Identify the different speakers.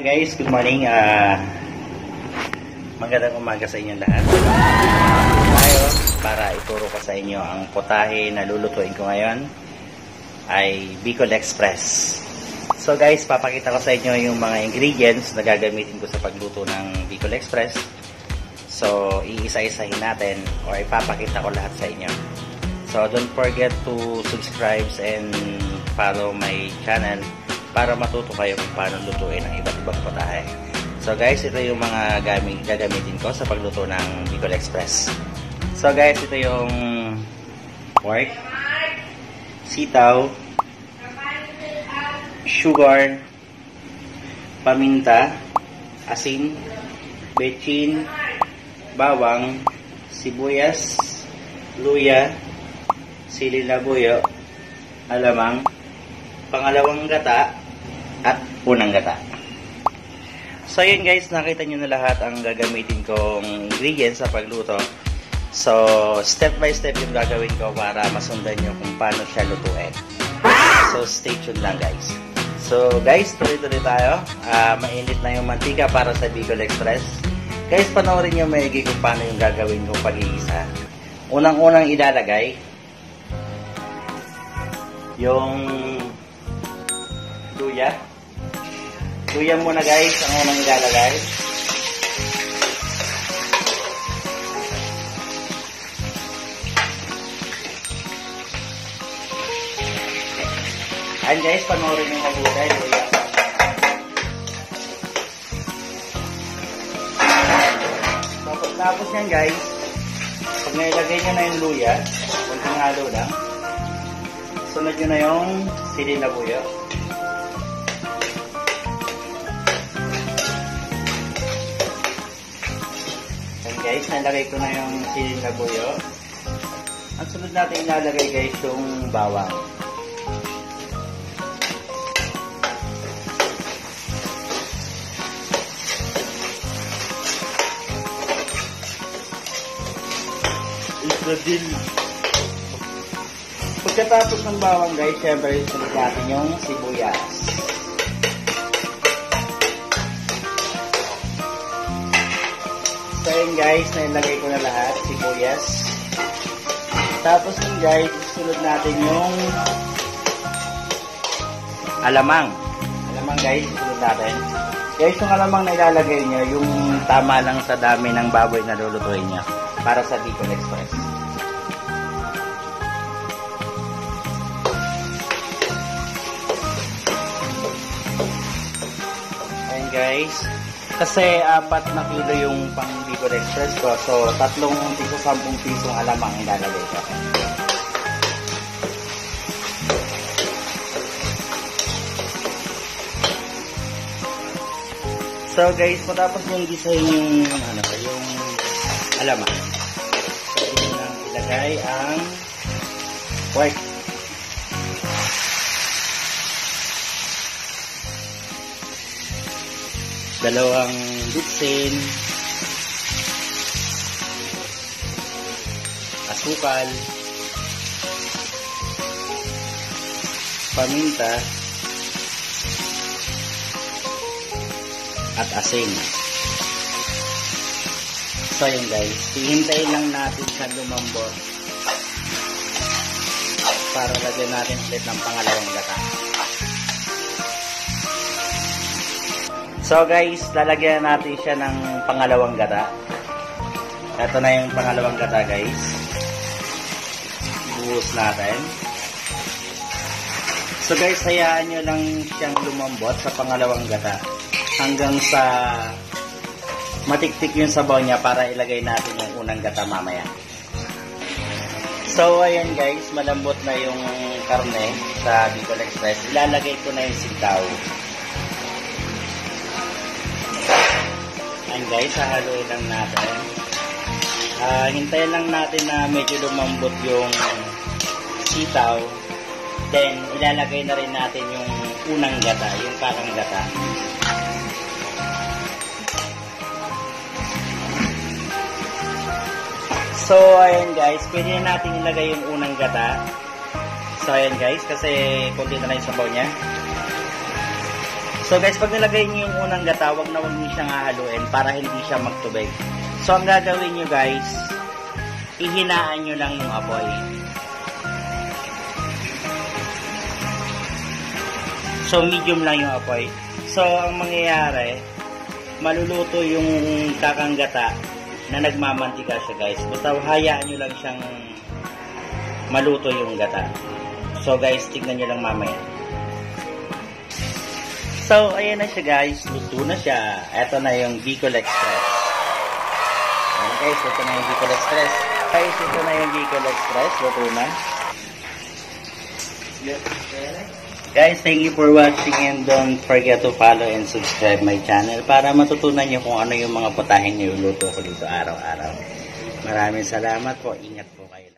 Speaker 1: Guys, good morning. Uh, magandang umaga sa inyong lahat. Tayo, para ituro ko sa inyo ang potahe na lulutuin ko ngayon ay Bicol Express. So guys, papakita ko sa inyo yung mga ingredients na gagamitin ko sa pagluto ng Bicol Express. So, iisa-isahin natin or ipapakita ko lahat sa inyo. So, don't forget to subscribe and follow my channel para matuto kayo kung paano lutuin ang iba't ibang potahe. So guys, ito yung mga gamit, gagamitin ko sa pagluto ng Bicol Express. So guys, ito yung pork, sitaw, sugar, paminta, asin, bechin, bawang, sibuyas, luya, sili labuyo, alamang, pangalawang gata, at unang gata. So yun guys, nakita nyo na lahat ang gagamitin kong ingredients sa pagluto. So, step by step yung gagawin ko para masundan nyo kung paano siya lutuin. So, stay tuned lang guys. So, guys, tuloy-tuloy tayo. Uh, mainit na yung mantika para sa Bicol Express. Guys, panoorin nyo maigi kung paano yung gagawin kong pag-iisa. Unang-unang ilalagay yung luya. Luya muna guys, ang unang ilalagay. Ayan guys, panoorin yung mabuti. Luya. Tapos, tapos yan guys, pag nailagay nyo na yung luya, kunting halo lang, sunod nyo na yung sili na buyo. Guys, nalagay ko na yung sili na buyo. Ang sunod natin ilalagay guys yung bawang. Isradil. Pagkatapos ng bawang guys, syempre sunod natin yung sibuyas. Guys, nailagay ko na lahat, sibuyas. Tapos yun guys, sunod natin yung alamang. Alamang guys, sunod natin. Guys, yung alamang na ilalagay nyo, yung tama lang sa dami ng baboy na lulutuin nyo para sa Bicol Express. Ayan guys. Kasi apat na kilo yung pang Bicol Express ko. So, tatlong piso, sampung pisong alamang ilalagay ko. So guys, matapos yung gisahin yung ano ba, yung alamang. So, dito nang ilagay ang pork. Dalawang bitsin, asukal, paminta, at asin. So yun guys, hihintayin lang natin siya lumambot. Para lagyan natin ulit ng pangalawang gata. So guys, lalagyan natin siya ng pangalawang gata. Ito na yung pangalawang gata guys. Buhos natin. So guys, hayaan nyo lang siyang lumambot sa pangalawang gata. Hanggang sa matiktik yung sabaw niya para ilagay natin yung unang gata mamaya. So ayan guys, malambot na yung karne sa Bicol Express. Ilalagay ko na yung sitaw. Ayan guys, hahaluin lang natin. Uh, hintayin lang natin na medyo lumambot yung sitaw. Then, ilalagay na rin natin yung unang gata, yung parang gata. So, ayan guys, pwede na natin ilagay yung unang gata. So, ayan guys, kasi konti na lang yung sabaw niya. So guys, pag nilagay niyo yung unang gata, wag na wag niyo siyang hahaluin para hindi siya magtubig. So ang gagawin niyo guys, ihinaan niyo lang yung apoy. So medium lang yung apoy. So ang mangyayari, maluluto yung kakanggata na nagmamantika siya guys. Basta hayaan nyo lang siyang maluto yung gata. So guys, tignan nyo lang mamaya. So, ayan na siya guys. Luto na siya. Ito na yung Bicol Express. Ayan guys, ito na yung Bicol Express. Guys, ito na yung Bicol Express. Luto na. Guys, thank you for watching and don't forget to follow and subscribe my channel para matutunan nyo kung ano yung mga putahin niluluto ko dito araw-araw. Maraming salamat po. Ingat po kayo.